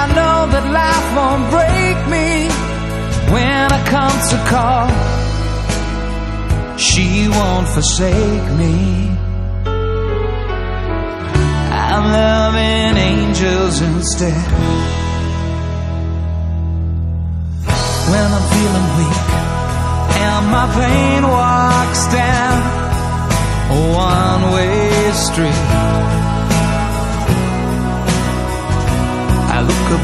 I know that life won't break me when I come to call. She won't forsake me. I'm loving angels instead. When I'm feeling weak and my pain walks down a one way street,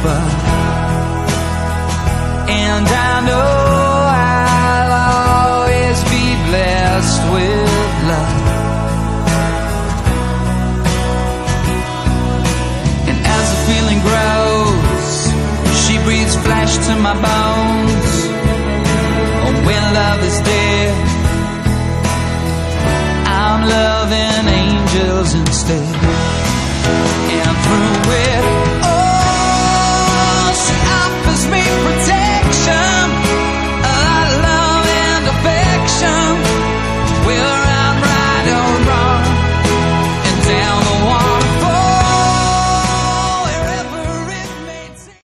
Above and I know I'll always be blessed with love. And as the feeling grows, she breathes flesh to my bones. Oh, when love is dead, I'm loving angels instead.